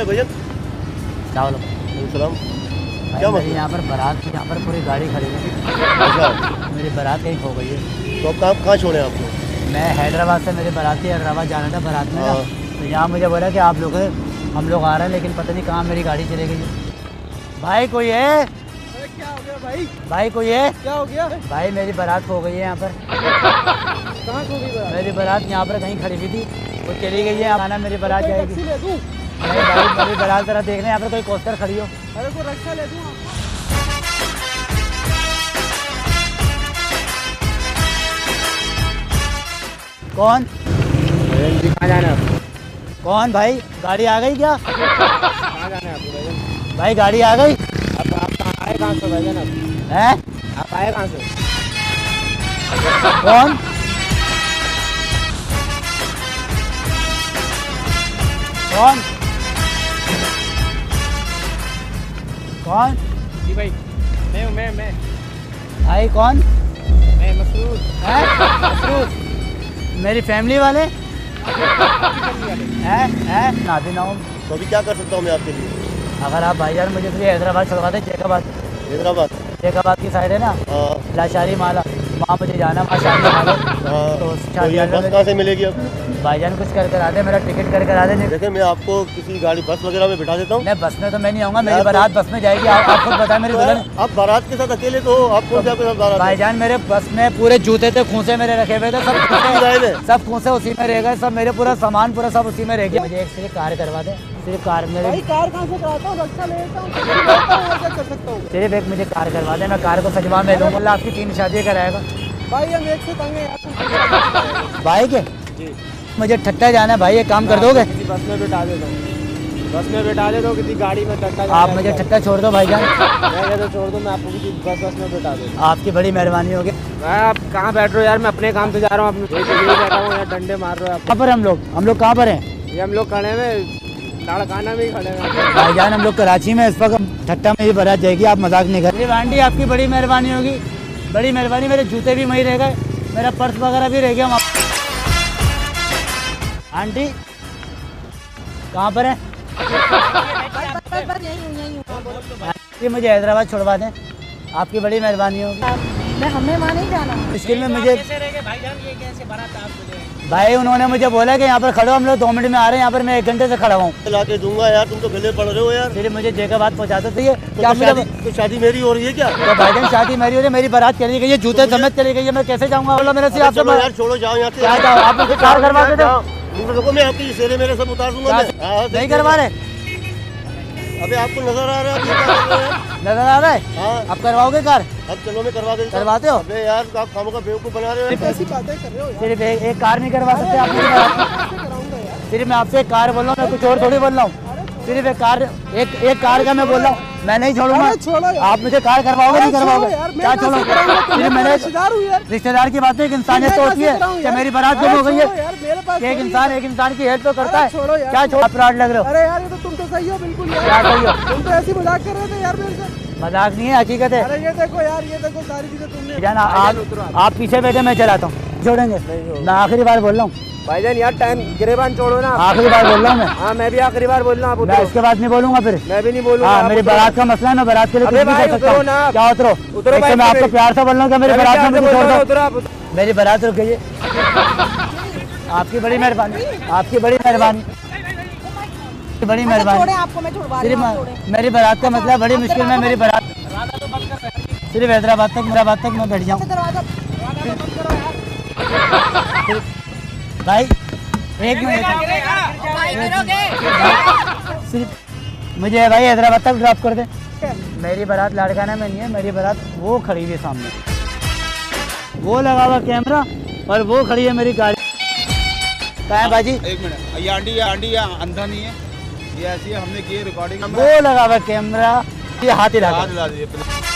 है भैया? चावल सलाम। क्या मतलब यहाँ पर बारात यहाँ पर पूरी गाड़ी खड़ी है। अच्छा। मेरी बारात कहीं खो गई है। तो अब कहाँ कहाँ छोड़े आपको? मैं हैदराबाद से मेरी बारात थी हैदराबाद जाना था बारात में हाँ। तो यहाँ मुझे बोला कि आप लोग हम लोग आ रहे हैं लेकिन पता नहीं कहाँ मेरी गाड़ी चली गई है। भाई कोई है? क्या हो गया भाई? भाई कोई है? क्या हो गया? भाई मेरी बारात खो गई है यहाँ पर। कहाँ खो गई मेरी बारात यहाँ पर कहीं खड़ी हुई थी वो चली गई है। आना मेरी बारात जाएगी। टैक्सी ले दूँ नहीं भाई मेरी बारात जरा देखने यहाँ पर कोई कोस्टर खड़ी हो। अरे को रक्षा ले दूँ? कौन? कहाँ जाना है आपको? कौन भाई? गाड़ी आ गई क्या? कहाँ जाना है आपको भाई गाड़ी आ गई। आप आप कहाँ आए कहाँ से भाईजान आप? हैं? आप आए कहाँ से? कौन? कौन? कौन? जी भाई मैं हूँ मैं मैं। भाई कौन? मैं मसरूर है? मसरूफ मेरी फैमिली वाले? है है? ना भी ना हूँ तो अभी क्या कर सकता हूँ मैं आपके लिए? अगर आप भाई यार मुझे फिर हैदराबाद चलवा दें जैकाबाद। हैदराबाद? जैकाबाद की साइड है ना? हाँ। लाचारी माला। वहाँ मुझे जाना वहाँ शादी हाँ तो तो ये बस कहाँ से मिलेगी अब? भाईजान कुछ कर कर आ दे मेरा टिकट कर कर आ दे नहीं देखिए मैं आपको किसी गाड़ी बस वगैरह में बिठा देता हूँ। मैं बस में तो मैं नहीं आऊँगा मेरी तो- बारात बस में जाएगी। आप आप खुद बताएँ मेरी तो दुल्हन आप बारात के साथ अकेले तो आप कौन से आपके साथ बारात है? भाईजान मेरे बस में पूरे जूते थे खूंसे मेरे रखे हुए थे सब? सब खूंसे उसी में रह गए सब मेरे पूरा सामान पूरा सब उसी में रह गया। मुझे एक सिर्फ़ कार करवा दे सिर्फ़ कार भाई मेरे कार कहाँ से कराता हूँ? रक्षा लेता हूँ टैक्सी लेता हूँ। और क्या कर सकता हूँ सिर्फ़ एक मुझे कार करवा दे मैं कार को सजवा में लूँ बोला आपकी तीन शादी कराएगा। भाई हम एक से तंग है। यार भाई के? जी। मुझे ठट्टा जाना है भाई एक काम कर दोगे? किसी बस में बैठा देता हूँ बस में बैठा दे दो किसी गाड़ी में टट्टा आप मुझे ठट्टा छोड़ दो भाईजान मैं कहता छोड़ दूँ मैं आपको किसी बस बस में बैठा दूँ आपकी बड़ी मेहरबानी होगी। मैं आप कहाँ बैठ रहे हो यार? मैं अपने काम से जा रहा हूँ अपने बैठा हूँ यार डंडे मार रहे हो आप। कहाँ पर हम लोग? हम लोग कहाँ पर हैं? ये हम लोग खड़े हैं लाड़काना में ही खड़े हैं। भाईजान हम लोग कराची में इस वक्त ठट्टा में ही बारात जाएगी आप मज़ाक नहीं कर आंटी आपकी बड़ी मेहरबानी होगी। बड़ी मेहरबानी मेरे जूते भी वहीं रह गए। मेरा पर्स वगैरह भी रह गया वहाँ। आंटी कहाँ पर है? आंटी मुझे हैदराबाद छोड़वा दें। आपकी बड़ी मेहरबानी होगी। मैं हमें वहाँ नहीं जाना। मुश्किल में मुझे भाई उन्होंने मुझे बोला कि यहाँ पर खड़ो हम लोग दो मिनट में आ रहे हैं यहाँ पर मैं एक घंटे से खड़ा हूँ। ला के दूँगा यार तुम तो गले पड़ रहे हो यार। फिर मुझे जैकाबाद पहुँचा दो तो ये। तो, क्या तो मुझे शादी तो शादी मेरी हो रही है क्या? तो भाईजान शादी मेरी हो रही है मेरी बारात चली गई है जूते समेत चली गई है मैं कैसे जाऊँगा? बोला मेरे से आपसे यार छोड़ो जाओ यहाँ से। आप मुझे कार करवा के दो। तो मैं आपकी मेरे सब उतार दूँगा हाँ, हाँ, नहीं करवा रहे। अबे आपको नज़र आ रहा है? नज़र आ रहा है? हाँ। आप करवाओगे कार अब चलो मैं करवा देता हूँ। करवाते हो? अबे यार आप खामों का बेवकूफ़ बना रहे हो। यार। ऐसी बातें कर रहे हो यार। सिर्फ़ एक, एक कार नहीं करवा सकते आप सिर्फ़ मैं आपसे एक कार बोल रहा हूँ मैं कुछ और थोड़ी बोल रहा हूँ। सिर्फ़ एक कार एक एक कार का मैं बोल रहा हूँ। मैं नहीं छोड़ूँगा। आप मुझे कार करवाओगे नहीं करवाओगे? क्या कैसे छोड़ो कराऊँगा? मैंने रिश्तेदार हूँ यार। रिश्तेदार की बात है एक इंसानियत मैं तो होती है क्या मेरी बारात गुम हो गई है। यार मेरे पास कि एक इंसान एक इंसान की हेल्प तो करता है। क्या छोड़? फ्रॉड लग रहे हो। अरे यार ये तो तुम तो सही हो बिल्कुल क्या सही हो? तुम तो ऐसी मज़ाक कर रहे थे यार मेरे से। मज़ाक नहीं है हकीकत है। अरे ये देखो यार ये देखो सारी चीज़ें तुमने जान आप आप पीछे बैठे मैं चलाता हूँ। छोड़ेंगे मैं आखिरी बार बोल रहा हूँ। भाईजान यार टाइम गिरेबान छोड़ो ना। आखिरी बार बोल रहा हूँ मैं। हाँ मैं भी आखिरी बार बोल रहा हूँ आप मैं इसके बाद नहीं बोलूँगा फिर। मैं भी नहीं बोलूँगा हाँ मेरी। बारात का मसला है मैं बारात के लिए कुछ भी कर सकता उतरो हूँ। ना। क्या उतरो? उतरो भाई, तो मैं आपको प्यार से बोल रहा हूँ मेरी बारात में छोड़ दो। मेरी बारात रुक गई आपकी बड़ी मेहरबानी। आपकी बड़ी मेहरबानी। बड़ी छोड़े मेहरबानी। आपको मैं छुड़वा सिर्फ़ हूँ आप छोड़े। मेरी बारात का मतलब बड़ी मुश्किल में मेरी बारात सिर्फ़ हैदराबाद तक हैदराबाद तक मैं बैठ जाऊँ। भाई एक मिनट। सिर्फ़ मुझे भाई हैदराबाद तक ड्रॉप कर दे। मेरी बारात लाड़काना में नहीं है मेरी बारात वो खड़ी हुई है सामने। वो लगा हुआ कैमरा और वो खड़ी है मेरी गाड़ी। कहाँ है बाजी? एक मिनट। ये आंटी ये आंटी ये अंधा नहीं है। ये ऐसी हमने की रिकॉर्डिंग वो लगा हुआ कैमरा ये हाथ ही लगा